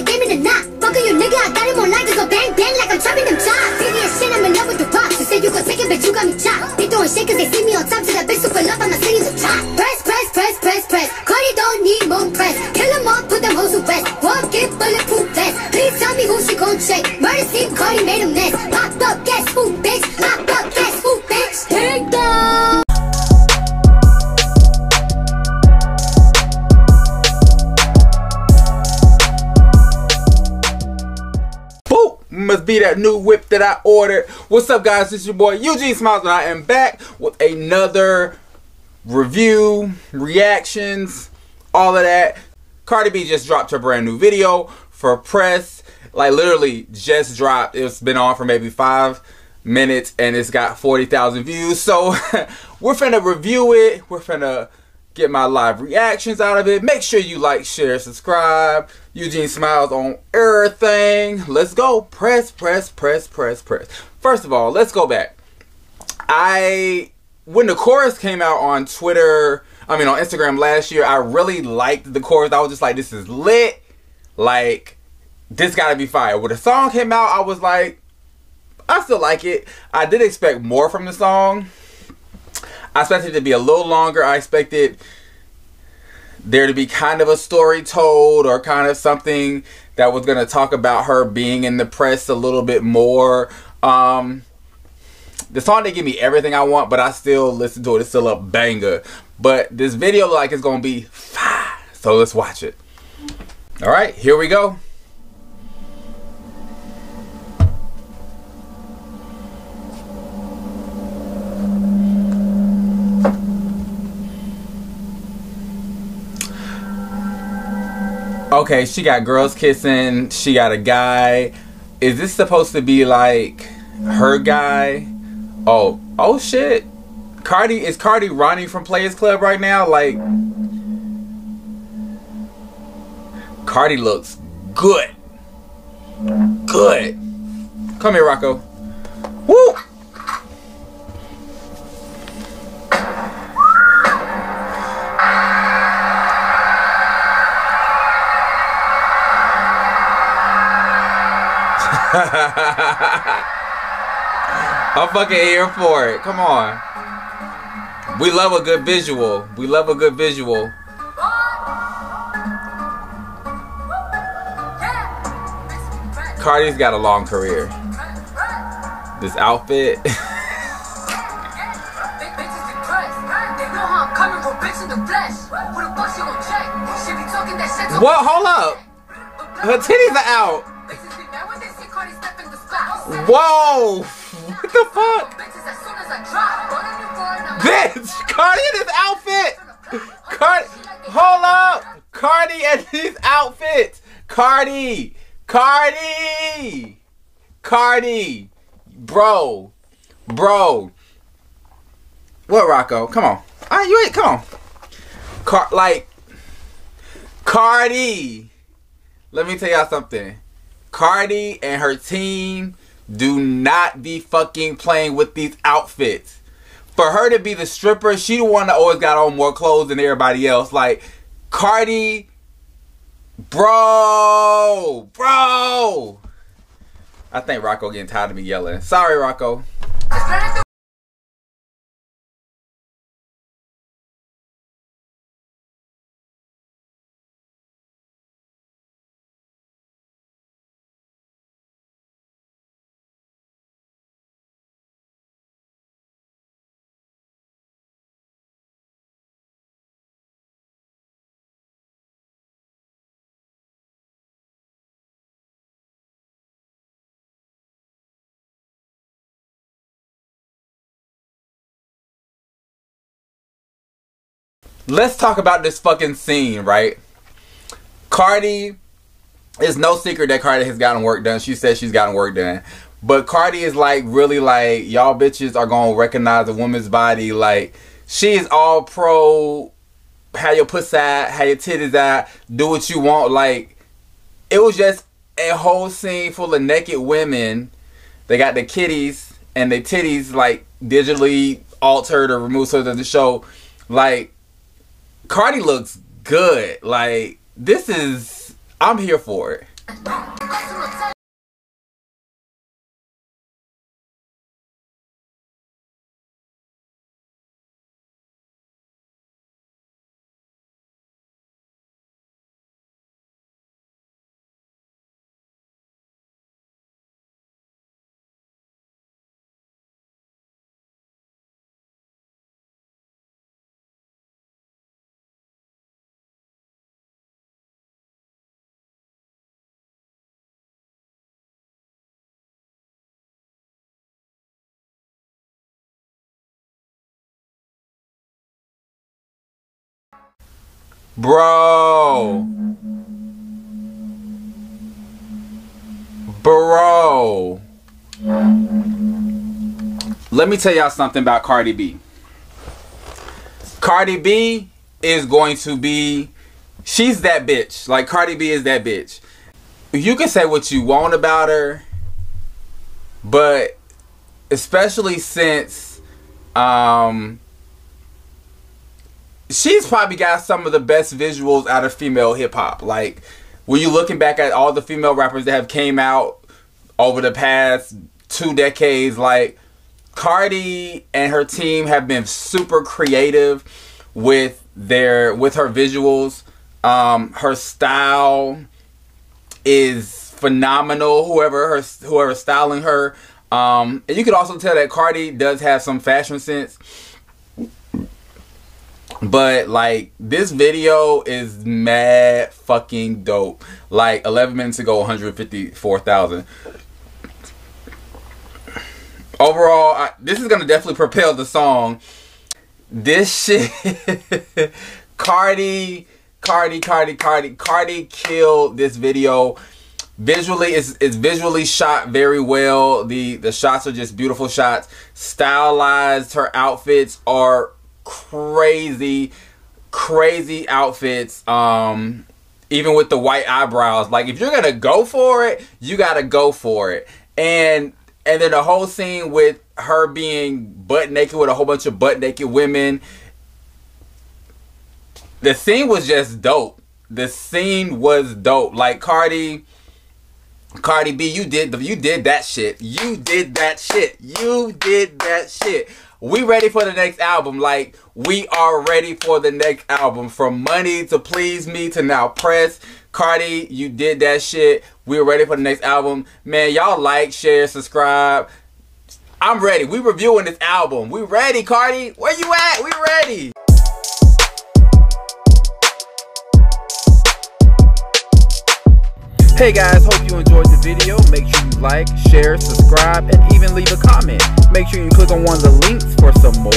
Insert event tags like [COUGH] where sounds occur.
the game in the knot. Fucking you nigga, I got him on light to go bang bang like I'm chopping them chops. And shit, I'm in love with the rocks. You said you take it, but you got me chopped. They throwing shit cause they see me on top to that bitch super love. I'm not singing the top. Must be that new whip that I ordered. What's up, guys? It's your boy Eugene Smilez, and I am back with another review, reactions, all of that. Cardi B just dropped her brand new video for press. Like, literally, just dropped. It's been on for maybe five minutes, and it's got 40,000 views. So, [LAUGHS] we're finna review it. We're finna get my live reactions out of it. Make sure you like, share, subscribe. Eugene Smilez on everything. Let's go. Press, press, press, press, press. First of all, let's go back. I when the chorus came out on Twitter, I mean on Instagram last year, I really liked the chorus. I was just like, this is lit. Like, this gotta be fire. When the song came out, I was like, I still like it. I did expect more from the song. I expected it to be a little longer. I expected there to be kind of a story told or kind of something that was going to talk about her being in the press a little bit more. Um, the song didn't give me everything I want, but I still listen to it. It's still a banger. But this video like is going to be fire. So let's watch it. All right, here we go. Okay, she got girls kissing. She got a guy. Is this supposed to be like her guy? Oh, oh shit. Cardi is Cardi Ronnie from Players Club right now? Like Cardi looks good. Good. Come here, Rocco. Woo! [LAUGHS] I'm fucking here for it. Come on. We love a good visual. We love a good visual. Cardi's got a long career. This outfit. [LAUGHS] what? Hold up. Her titties are out. Whoa! What the fuck? Bitch! Cardi in his outfit! Cardi! Hold up! Cardi and his outfit! Cardi! Cardi! Cardi! Bro! Bro! What, Rocco? Come on. Ah, you ain't. Come on. Car like Cardi. Let me tell y'all something. Cardi and her team do not be fucking playing with these outfits. For her to be the stripper, she the one that always got on more clothes than everybody else. Like Cardi, bro, bro. I think Rocco getting tired of me yelling. Sorry, Rocco. Let's talk about this fucking scene, right? Cardi it's no secret that Cardi has gotten work done. She says she's gotten work done. But Cardi is like really like y'all bitches are gonna recognize a woman's body. Like she is all pro have your pussy out, have your titties out, do what you want. Like it was just a whole scene full of naked women. They got the kitties and the titties like digitally altered or removed so that the show like Cardi looks good. Like this is I'm here for it. Bro. Bro. Let me tell y'all something about Cardi B. Cardi B is going to be she's that bitch. Like Cardi B is that bitch. You can say what you want about her, but especially since um she's probably got some of the best visuals out of female hip hop. Like when you looking back at all the female rappers that have came out over the past two decades, like Cardi and her team have been super creative with their with her visuals. Um, her style is phenomenal. Whoever her whoever styling her, um, and you could also tell that Cardi does have some fashion sense. But like this video is mad fucking dope. Like 11 minutes ago, 154,000. Overall, I, this is gonna definitely propel the song. This shit, [LAUGHS] Cardi, Cardi, Cardi, Cardi, Cardi killed this video. Visually, it's, it's visually shot very well. The the shots are just beautiful shots. Stylized, her outfits are crazy, crazy outfits. Um, even with the white eyebrows. Like if you're gonna go for it, you gotta go for it. And and then the whole scene with her being butt naked with a whole bunch of butt naked women. The scene was just dope. The scene was dope. Like Cardi, Cardi B, you did you did that shit. You did that shit. You did that shit we ready for the next album. Like, we are ready for the next album. From Money to Please Me to now Press. Cardi, you did that shit. We're ready for the next album. Man, y'all like, share, subscribe. I'm ready. We reviewing this album. We ready, Cardi. Where you at? We ready. Hey guys, hope you enjoyed the video. Make sure you like, share, subscribe, and even leave a comment. Make sure you click on one of the links for some more.